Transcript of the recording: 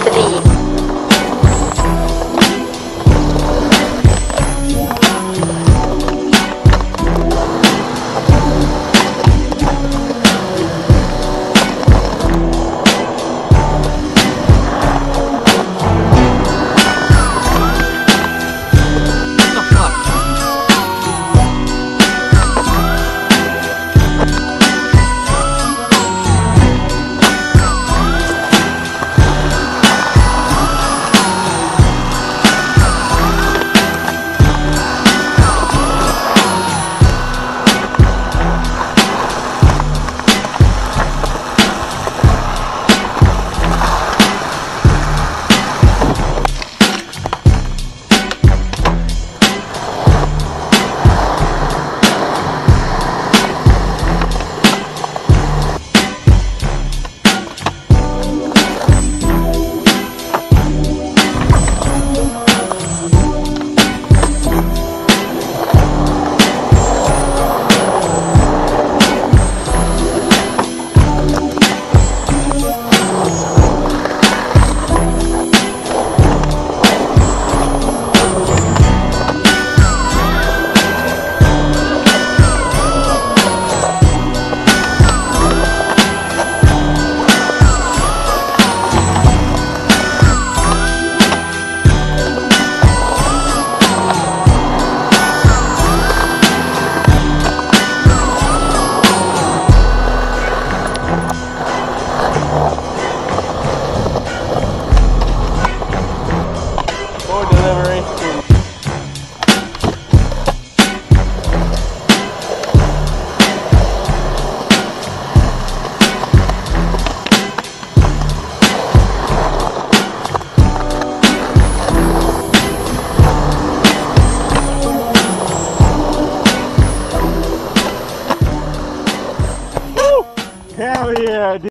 Street. Hell yeah, dude.